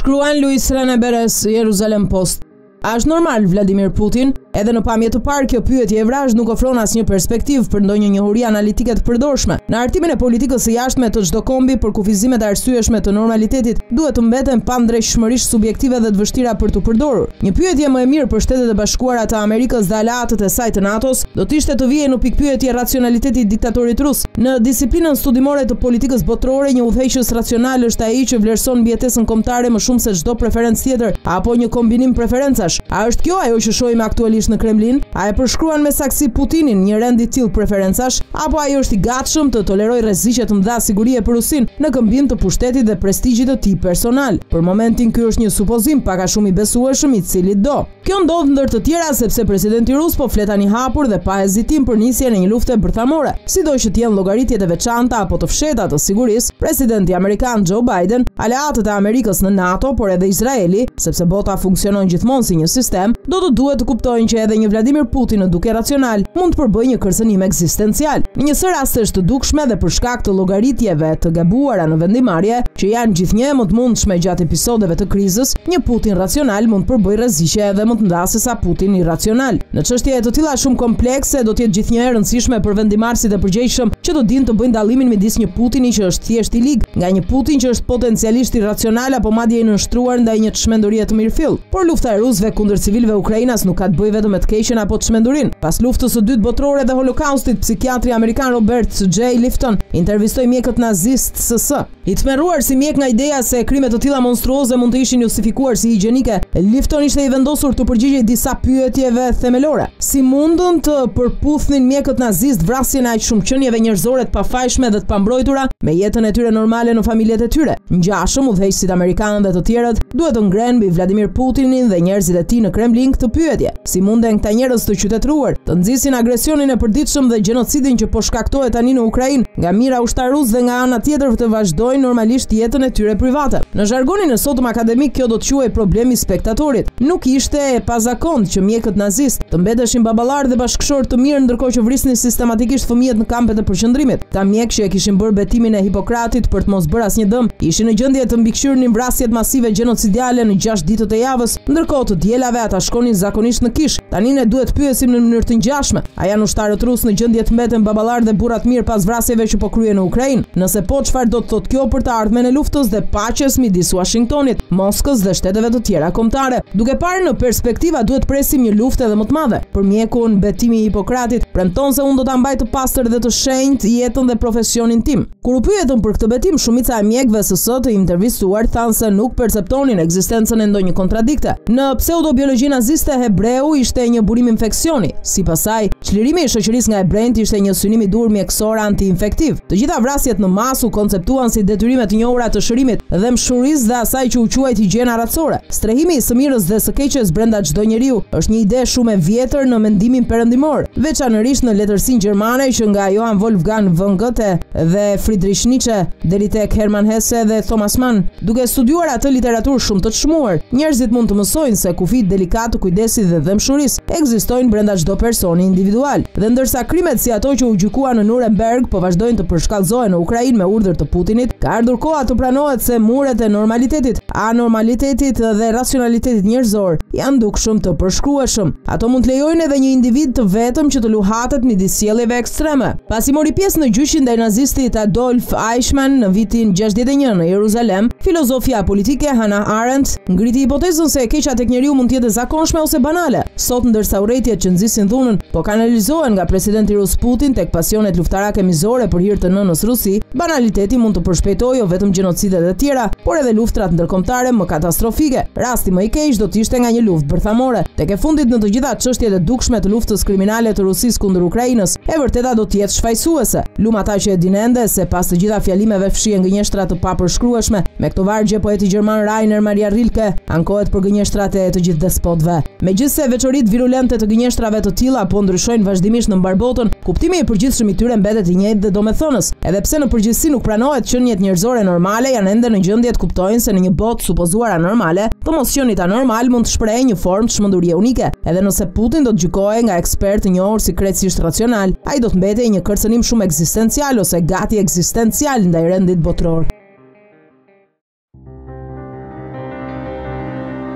Shkruan Luis Rene Beres, Jerusalem Post. A është normal Vladimir Putin? Edhe në pamje të parë, kjo pyetje e vrazhdë nuk ofron asnjë perspektivë për ndonjë njohuri analitike të përdorshme. Në hartimin e politikës së jashtme të çdo kombi, përkufizimet e arsyeshme të normalitetit duhet të mbeten pandreqshmërisht subjektive dhe të vështira për t'u përdorur. Një pyetje më e mirë për Shtetet e Bashkuara të Amerikës dhe aleatët e saj të NATO-s, do të ishte të vihej në pikëpyetje racionaliteti i diktatorit rus. Në disiplinën studimore të politikës botërore, një udhëheqës racional është ai që vlerëson mbijetesën kombëtare më shumë se çdo preferencë tjetër apo një kombinim preferencash. A është kjo ajo që shohim aktualisht në Kremlin? A e përshkruan me saktësi Putinin një rend i tillë preferencash, apo ai është i gatshëm të tolerojë rreziqe të mëdha sigurie për Rusinë në këmbim të pushtetit dhe prestigjit të tij personal? Për momentin ky është një supozim pak a shumë i besueshëm i cilitdo. Kjo ndodh ndër të tjera sepse presidenti rus po flet tani hapur dhe pa hezitim për nisjen e një lufte bërthamore. Sido që të jenë llogaritjet e veçanta apo të fshehta të sigurisë, presidenti amerikan Joe Biden, aleatët e Amerikës në NATO, por edhe Izraeli, sepse bota funksionon gjithmonë si një sistem, do të duhet të kuptojnë që edhe një Vladimir Putin në dukje racional mund të përbëjë një kërcënim ekzistencial në një sërë rastesh të dukshme dhe për shkak të llogaritjeve të gabuara në vendimmarrje, që janë gjithnjë e më të mundshme gjatë episodeve të krizës, një Putin racional mund të përbëjë rreziqe edhe më të mëdha sesa Putin irracional. Në çështje të tilla shumë komplekse, do të jetë gjithnjë e rëndësishme për vendimmarrësit e përgjegjshëm që të dinë të bëjnë dallimin midis një Putini që është thjesht i lig, nga një Putin që është potencialisht irracional apo madje i nënshtruar ndaj një çmendurie të mirëfilltë. Por lufta e rusëve kundër civilëve ukrainas nuk ka të bëjë vetëm me të keqen apo çmendurinë. Pas Luftës së Dytë Botërore dhe Holokaustit, psikiatri amerikan Robert J. Lifton intervistoi mjekët nazistë SS. I tmerruar si mjek nga ideja se krime të tilla monstruoze mund të ishin justifikuar si higjienike, Lifton ishte i vendosur t'u përgjigjej disa pyetjeve themelore, Si mundën të përputhnin mjekët nazistë vrasjen e aq shumë qenieve njerëzore të pafajshme dhe të pambrojtura me jetën e tyre normale në familjet e tyre? Ngjashëm, udhëheqësit amerikanë dhe të tjerët duhet të ngrenë mbi Vladimir Putinin dhe njerëzit e tij në Kremlin këtë pyetje. Si munden këta njerëz të qytetëruar, të nxisin agresionin e përditshëm dhe gjenocidin që po shkaktohet tani në Ukrainë nga mijëra ushtarë rusë dhe nga ana tjetër të vazhdojnë normalisht jetën e tyre private? Në zhargonin e sotëm akademik kjo do të quhej problemi i spektatorit. Nuk ishte e pazakontë që mjekët nazistë të mbeteshin baballarë dhe bashkëshortë të mirë ndërkohë që vrisnin sistematikisht fëmijët në kampet e përqendrimit. Këta mjekë që e kishin bërë betimin e Hipokratit për të mos bërë asnjë dëm, ishin në gjendje të mbikëqyrnin vrasjet masive gjenocidiale në gjashtë ditët e javës, Ndërkohë të dielave ata shkonin zakonisht në kishë. Tani ne duhet të pyesim në mënyrë të ngjashme, a janë ushtarët rusë në gjendje të mbeten baballarë dhe burra të mirë pas vrasjeve që po kryen në Ukrainë? Nëse po, çfarë do të thotë kjo për të ardhmen e luftës dhe paqes midis Uashingtonit, Moskës dhe shteteve të tjera kombëtare? Duke parë në perspektivë a duhet të presim një luftë edhe më të madhe? Për mjekun, betimi i Hipokratit premton se unë do ta mbaj të pastër dhe të shenjtë jetën dhe profesionin tim. Kur u pyetën për këtë betim, shumica e mjekëve SS të intervistuar thanë se nuk perceptonin ekzistencën e ndonjë kontradikte. Në pseudobiologjinë naziste hebreu ishte një burim infeksioni. Sipas saj, çlirimi i shoqërisë nga hebrenjtë ishte një synim i duhur mjekësor antiinfektiv. Të gjitha vrasjet në masë u konceptuan si detyrime të njohura të shërimit, dhembshurisë dhe asaj që u quajt higjiena racore. Strehimi i së mirës dhe së keqes brenda çdo njeriu është një ide shumë e vjetër në mendimin perëndimor, veçanërisht në letërsinë gjermane që nga Johann Wolfgang von Goethe dhe Friedrich Nietzsche deri tek Hermann Hesse dhe Thomas Mann. Duke studiuar atë literaturë shumë të çmuar, njerëzit mund të mësojnë se kufijtë delikatë të kujdesit dhe dhembshurisë ekzistojnë brenda çdo personi individual. Dhe ndërsa krimet si ato që u gjykuan në Nuremberg po vazhdojnë të përshkallëzohen në Ukrainë me urdhër të Putinit, ka ardhur koha të pranohet se muret e normalitetit, Anormalitetit dhe racionalitetit njerëzor janë dukshëm të përshkrueshëm. Ato mund të lejojnë edhe një individ të vetëm që të luhatet midis sjelljeve ekstreme. Pasi mori pjesë në gjyqin ndaj nazistit Adolf Eichmann në vitin gjashtëdhjetë e një në Jeruzalem, filozofja politike Hannah Arendt ngriti hipotezën se e keqja tek njeriu mund të jetë e zakonshme ose banale. Sot, ndërsa urrejtjet që nxisin dhunën po kanalizohen nga presidenti rus Putin tek pasionet luftarake mizore për hir të nënës Rusi, Banaliteti mund të përshpejtojë jo vetëm gjenocidet e tjera, por edhe luftërat ndërkombëtare më katastrofike. Rasti më i keq do të ishte nga një luftë bërthamore. Tek e fundit në të gjitha çështjet e dukshme të luftës kriminale të Rusisë kundër Ukrainës, e vërteta do të jetë shfajësuese. Lum ata që e dinë ende se pas të gjitha fjalimeve fshihen gënjeshtra të papërshkrueshme. Me këto vargje poeti gjerman Rainer Maria Rilke ankohet për gënjeshtrat e të gjithë despotëve. Megjithëse veçoritë virulente të gënjeshtrave të tilla po ndryshojnë vazhdimisht në mbarë botën, kuptimi i përgjithshëm i tyre mbetet i njëjtë dhe domethënës. Edhe pse në përgjithësi nuk pranohet, qeniet njerëzore normale janë ende në gjendje të kuptojnë se në një botë supozuar anormale, të mos qenit anormal mund të shprehej një formë çmendurie unike. Edhe nëse Putin do të gjykohej nga ekspertë të njohur si krejtësisht racional, ai do të mbetej një kërcënim shumë ekzistencial ose gati ekzistencial ndaj rendit botëror.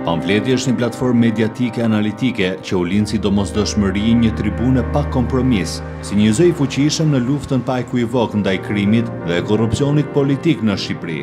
Pamfleti është një platformë mediatike analitike që u lind si domosdoshmëri një tribune pa kompromis, si një zë i fuqishëm në luftën pa ekuivok ndaj krimit dhe korrupsionit politik në Shqipëri.